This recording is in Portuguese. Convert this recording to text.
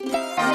Música